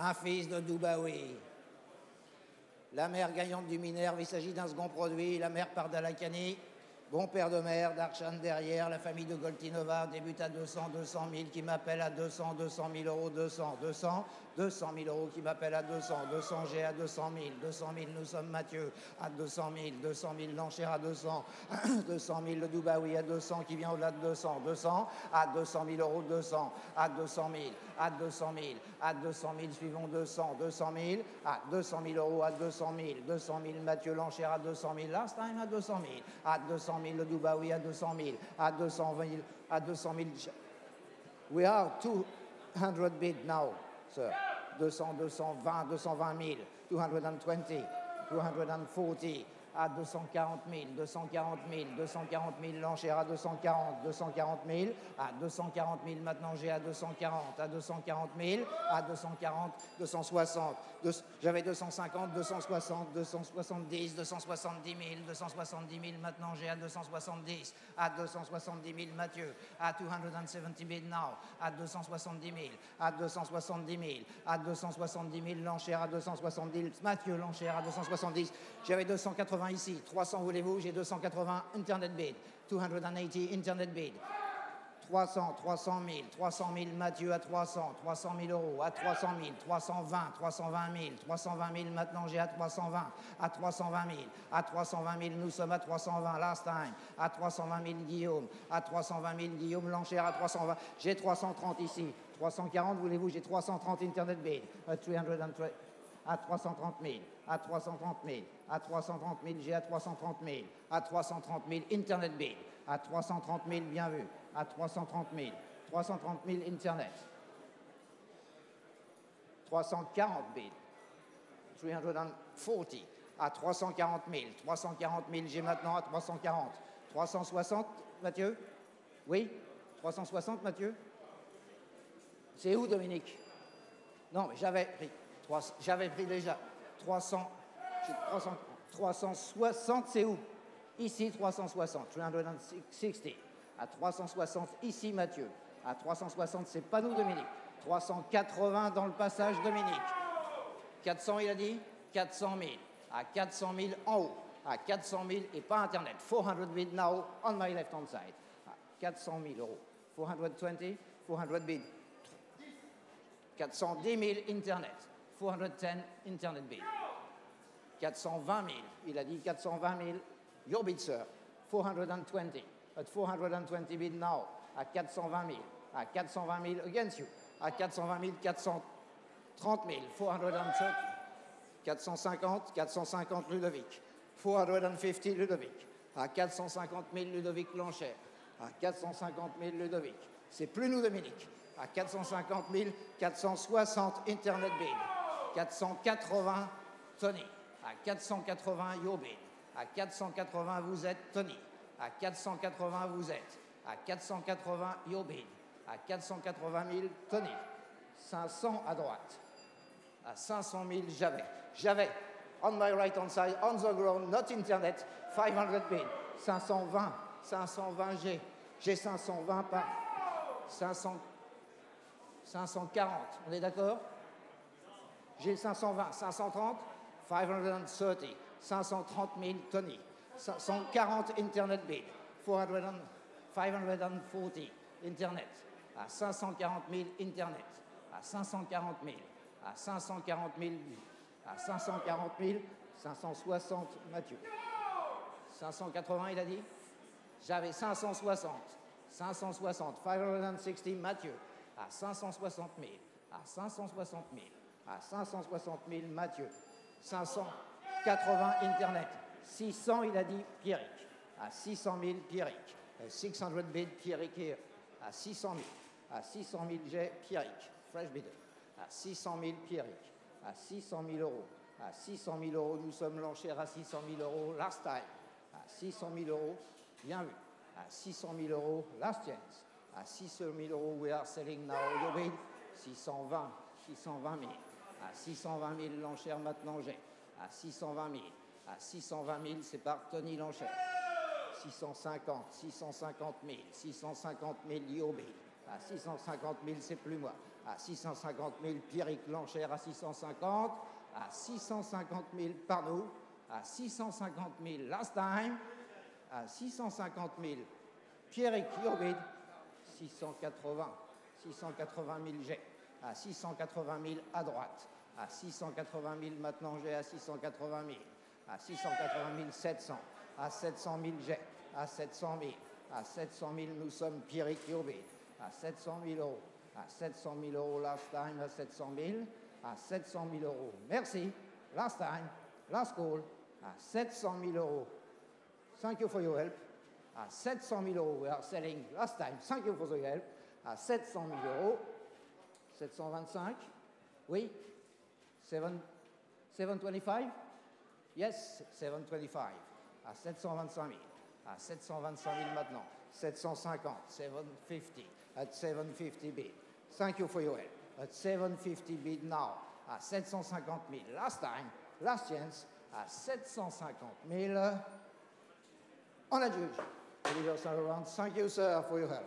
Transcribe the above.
un fils de Dubaoui. La mère gagnante du Minerve, il s'agit d'un second produit, la mère Pardalakani, Bon père de mère, Darshan derrière, la famille de Goltinova débute à 200, 200 000, qui m'appelle à 200, 200 000 euros, 200, 200, 200 000 euros, qui m'appelle à 200, 200 G à 200 000, 200 000, nous sommes Mathieu, à 200 000, 200 000, l'enchère à 200, 200 000, le Dubaoui à 200, qui vient au-delà de 200, 200, à 200 000 euros, 200, à 200 000, à 200 000, à 200 000, suivons 200, 200 000, à 200 000 euros, à 200 000, 200 000, Mathieu, l'enchère à 200 000, last time à 200 000, à 200 000, le Dubaoui à 200 000, à 220 000, à 200 000. We are 200 bid now, sir. 200, 220, 220 000, 220, 240, à 240 000, 240 000, 240 000, l'enchère à 240, 240 000, à 240 000, maintenant j'ai à 240, à 240 000, à 240, 260, j'avais 250, 260, 270, 270 000, 270 000, maintenant j'ai à 270, à 270 000, Mathieu, à 270 000 now, à 270 000, à 270 000, à 270 000, l'enchère à 270, Mathieu, l'enchère à 270, j'avais 280 ici, 300 voulez-vous, j'ai 280 Internet bid, 280 Internet bid. 300, 300 000, 300 000 Mathieu à 300, 300 000 euros, à 300 000, 320, 320 000, 320 000 maintenant j'ai à 320, à 320 000, à 320 000 nous sommes à 320 last time, à 320 000 Guillaume, à 320 000 Guillaume l'enchère à 320, j'ai 330 ici, 340 voulez-vous, j'ai 330 Internet bid, à 330 à 330 000, à 330 000, à 330 000, j'ai à 330 000, à 330 000 Internet bid, à 330 000, bien vu, à 330 000. 330 000 Internet. 340 000. 340 à 340 000. 340 000, j'ai maintenant à 340. 360, Mathieu Oui 360, Mathieu C'est où, Dominique Non, mais j'avais pris. J'avais pris déjà 300, 300 360, c'est où? Ici, 360. 360 à 360 ici Mathieu, à 360 c'est pas nous Dominique, 380 dans le passage Dominique, 400 il a dit 400 000, à 400 000 en haut, à 400 000 et pas Internet, 400 bid now on my left hand side, à 400 000 euros, 420, 400 bid, 410 000 Internet, 410 Internet bid, 420 000, il a dit 420 000, your bid sir, 420 at 420 bid now, à 420 000, à 420 000 against you, à 420 000, 430 000, 430, 450, 450 Ludovic, 450 Ludovic, à 450 000 Ludovic Blanchère, à 450 000 Ludovic. C'est plus nous, Dominique. À 450 000, 460 Internet bid, 480 Tony, à 480 Yobin, à 480 vous êtes Tony, à 480, vous êtes. À 480, Yobin. À 480 000, Tony. 500 à droite. À 500 000, j'avais. J'avais. On my right hand side, on the ground, not internet, 500 000. 520. 520 G. J'ai 520 par 500, 540. On est d'accord? J'ai 520. 530 530. 530 000 Tony. 140 Internet bid, 400, 540 Internet, à 540 000 Internet, à 540 000, à 540 000, à 540 000, 560 Mathieu. 580 il a dit J'avais 560, 560, 560 Mathieu, à 560 000, à 560 000, à 560 000 Mathieu, 580 Internet. 600, il a dit Pierrick. À 600 000, Pierrick. 600 bid, Pierrick here. À 600 000. À 600 000, j'ai Pierrick. Fresh bidder. À 600 000, Pierrick. À 600 000 euros. À 600 000 euros, nous sommes l'enchère à 600 000 euros last time. À 600 000 euros, bien vu. À 600 000 euros, last chance. À 600 000 euros, we are selling now your bid. 620, 620 000. À 620 000, l'enchère maintenant j'ai. À 620 000 à 620 000, c'est par Tony Lanchère. 650, 650 000, 650 000 Yobé. À 650 000, c'est plus moi. à 650 000. Pierrick Lanchère à 650, à 650 000 par nous, à 650 000 last time, à 650 000. Pierrick Yobid, 680, 680 000 jets, à 680 000 à droite, à 680 000 maintenant j'ai à 680 000, à 680 000 700, à 700 000 jets, à 700 000, à 700 000 nous sommes Pierrick Yobid, à 700 000 euros, à 700 000 euros last time, à 700 000, à 700 000 euros. Merci. Last time, last call, à 700 000 euros. Thank you for your help. À 700 000 euros, we are selling last time. Thank you for the help. À 700 000 euros. 725. Oui. 7, 725. Yes, 725. À 725 000. À 725 000 maintenant. 750. 750. At 750 bid. Thank you for your help. At 750 bid now. À 750 000. Last time. Last chance. À 750 000. On adjuge. Oliver Saint-Laurent, thank you, sir, for your help.